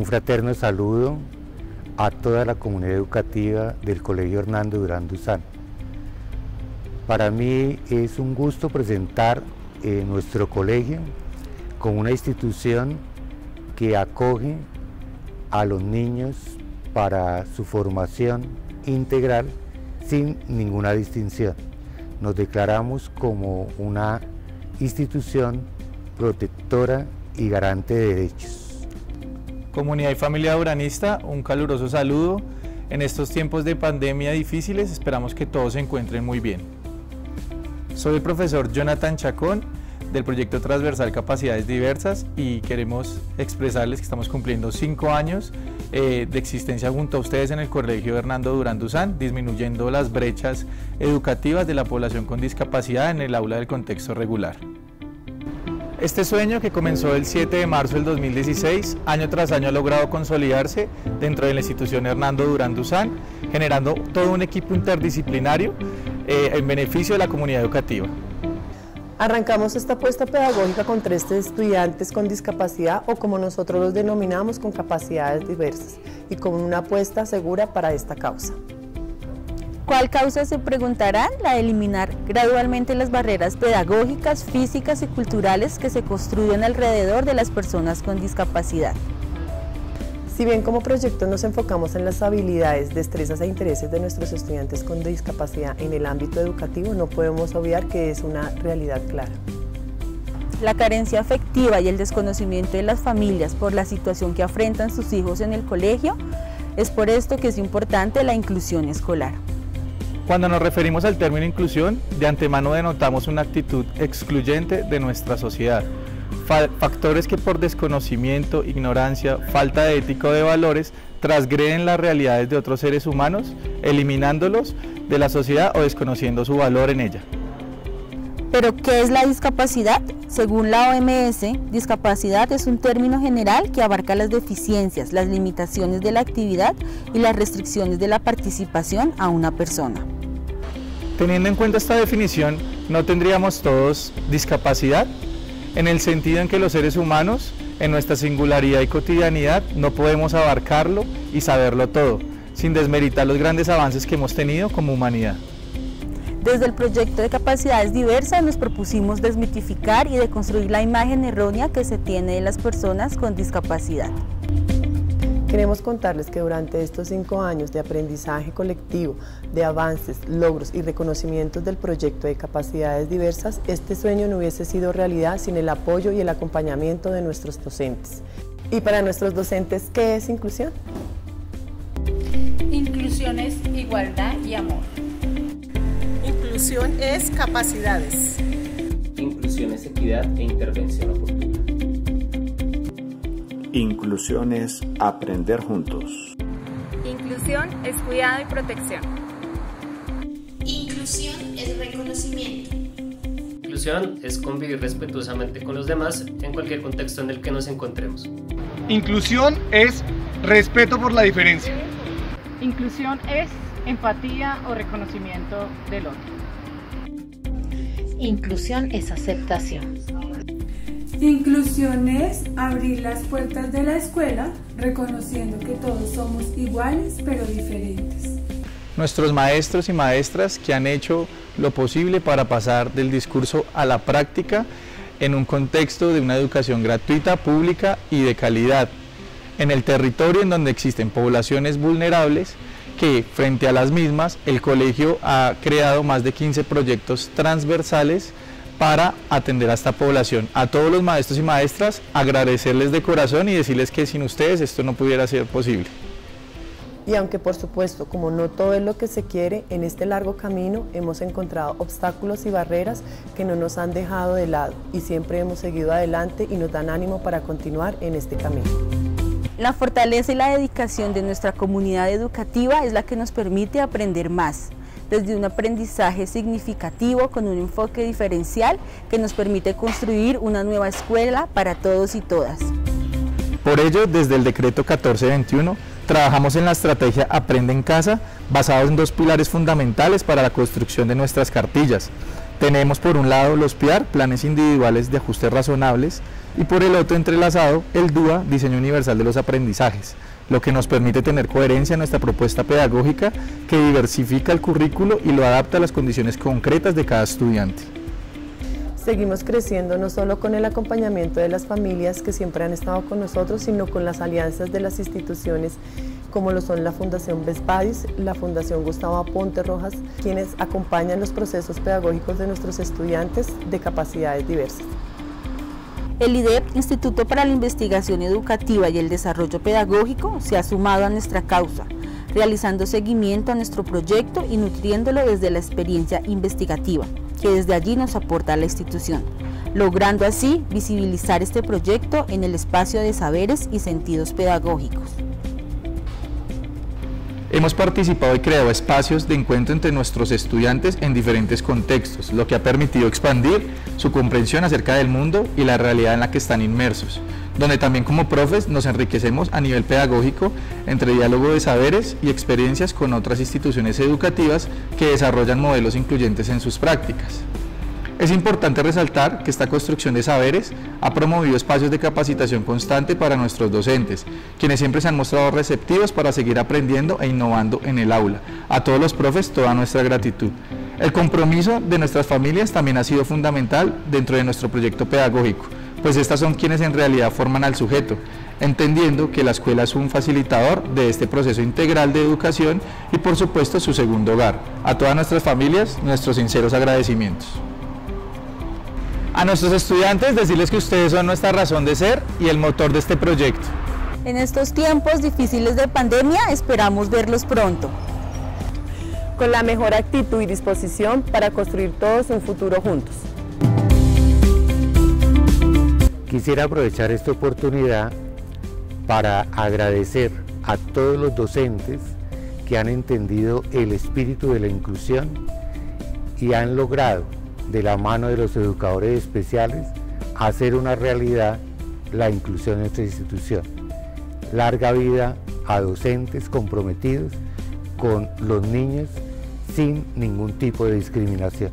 un fraterno saludo a toda la comunidad educativa del Colegio Hernando Durán Duzán. Para mí es un gusto presentar eh, nuestro colegio como una institución que acoge a los niños para su formación integral sin ninguna distinción. Nos declaramos como una institución protectora y garante de derechos. Comunidad y familia duranista, un caluroso saludo. En estos tiempos de pandemia difíciles esperamos que todos se encuentren muy bien. Soy el profesor Jonathan Chacón del proyecto transversal Capacidades Diversas y queremos expresarles que estamos cumpliendo cinco años eh, de existencia junto a ustedes en el Colegio Hernando Durán Duzán, disminuyendo las brechas educativas de la población con discapacidad en el aula del contexto regular. Este sueño que comenzó el 7 de marzo del 2016, año tras año ha logrado consolidarse dentro de la institución Hernando Durán Duzán, generando todo un equipo interdisciplinario eh, en beneficio de la comunidad educativa. Arrancamos esta apuesta pedagógica con tres estudiantes con discapacidad o como nosotros los denominamos con capacidades diversas y con una apuesta segura para esta causa. ¿Cuál causa se preguntarán? La de eliminar gradualmente las barreras pedagógicas, físicas y culturales que se construyen alrededor de las personas con discapacidad. Si bien como proyecto nos enfocamos en las habilidades, destrezas e intereses de nuestros estudiantes con discapacidad en el ámbito educativo, no podemos obviar que es una realidad clara. La carencia afectiva y el desconocimiento de las familias por la situación que afrentan sus hijos en el colegio, es por esto que es importante la inclusión escolar. Cuando nos referimos al término inclusión, de antemano denotamos una actitud excluyente de nuestra sociedad, factores que por desconocimiento, ignorancia, falta de ética o de valores transgreden las realidades de otros seres humanos, eliminándolos de la sociedad o desconociendo su valor en ella. ¿Pero qué es la discapacidad? Según la OMS, discapacidad es un término general que abarca las deficiencias, las limitaciones de la actividad y las restricciones de la participación a una persona. Teniendo en cuenta esta definición, ¿no tendríamos todos discapacidad? en el sentido en que los seres humanos, en nuestra singularidad y cotidianidad, no podemos abarcarlo y saberlo todo, sin desmeritar los grandes avances que hemos tenido como humanidad. Desde el proyecto de capacidades diversas nos propusimos desmitificar y deconstruir la imagen errónea que se tiene de las personas con discapacidad. Queremos contarles que durante estos cinco años de aprendizaje colectivo, de avances, logros y reconocimientos del proyecto de capacidades diversas, este sueño no hubiese sido realidad sin el apoyo y el acompañamiento de nuestros docentes. Y para nuestros docentes, ¿qué es inclusión? Inclusión es igualdad y amor. Inclusión es capacidades. Inclusión es equidad e intervención oportuna. Inclusión es aprender juntos. Inclusión es cuidado y protección. Inclusión es reconocimiento. Inclusión es convivir respetuosamente con los demás en cualquier contexto en el que nos encontremos. Inclusión es respeto por la diferencia. Inclusión es empatía o reconocimiento del otro. Inclusión es aceptación. Inclusión es abrir las puertas de la escuela reconociendo que todos somos iguales pero diferentes. Nuestros maestros y maestras que han hecho lo posible para pasar del discurso a la práctica en un contexto de una educación gratuita, pública y de calidad, en el territorio en donde existen poblaciones vulnerables que frente a las mismas el colegio ha creado más de 15 proyectos transversales para atender a esta población. A todos los maestros y maestras agradecerles de corazón y decirles que sin ustedes esto no pudiera ser posible. Y aunque por supuesto, como no todo es lo que se quiere, en este largo camino hemos encontrado obstáculos y barreras que no nos han dejado de lado y siempre hemos seguido adelante y nos dan ánimo para continuar en este camino. La fortaleza y la dedicación de nuestra comunidad educativa es la que nos permite aprender más, desde un aprendizaje significativo con un enfoque diferencial que nos permite construir una nueva escuela para todos y todas. Por ello, desde el decreto 1421, trabajamos en la estrategia Aprende en Casa, basado en dos pilares fundamentales para la construcción de nuestras cartillas. Tenemos por un lado los PIAR, planes individuales de ajustes razonables, y por el otro entrelazado el DUA, Diseño Universal de los Aprendizajes, lo que nos permite tener coherencia en nuestra propuesta pedagógica que diversifica el currículo y lo adapta a las condiciones concretas de cada estudiante. Seguimos creciendo no solo con el acompañamiento de las familias que siempre han estado con nosotros, sino con las alianzas de las instituciones como lo son la Fundación Vespadios, la Fundación Gustavo Aponte Rojas, quienes acompañan los procesos pedagógicos de nuestros estudiantes de capacidades diversas. El IDEP, Instituto para la Investigación Educativa y el Desarrollo Pedagógico, se ha sumado a nuestra causa, realizando seguimiento a nuestro proyecto y nutriéndolo desde la experiencia investigativa que desde allí nos aporta la institución, logrando así visibilizar este proyecto en el espacio de saberes y sentidos pedagógicos. Hemos participado y creado espacios de encuentro entre nuestros estudiantes en diferentes contextos, lo que ha permitido expandir su comprensión acerca del mundo y la realidad en la que están inmersos, donde también como profes nos enriquecemos a nivel pedagógico entre diálogo de saberes y experiencias con otras instituciones educativas que desarrollan modelos incluyentes en sus prácticas. Es importante resaltar que esta construcción de saberes ha promovido espacios de capacitación constante para nuestros docentes, quienes siempre se han mostrado receptivos para seguir aprendiendo e innovando en el aula. A todos los profes toda nuestra gratitud. El compromiso de nuestras familias también ha sido fundamental dentro de nuestro proyecto pedagógico, pues estas son quienes en realidad forman al sujeto, entendiendo que la escuela es un facilitador de este proceso integral de educación y por supuesto su segundo hogar. A todas nuestras familias, nuestros sinceros agradecimientos. A nuestros estudiantes decirles que ustedes son nuestra razón de ser y el motor de este proyecto. En estos tiempos difíciles de pandemia esperamos verlos pronto. Con la mejor actitud y disposición para construir todos un futuro juntos. Quisiera aprovechar esta oportunidad para agradecer a todos los docentes que han entendido el espíritu de la inclusión y han logrado de la mano de los educadores especiales, hacer una realidad la inclusión en nuestra institución. Larga vida a docentes comprometidos con los niños sin ningún tipo de discriminación.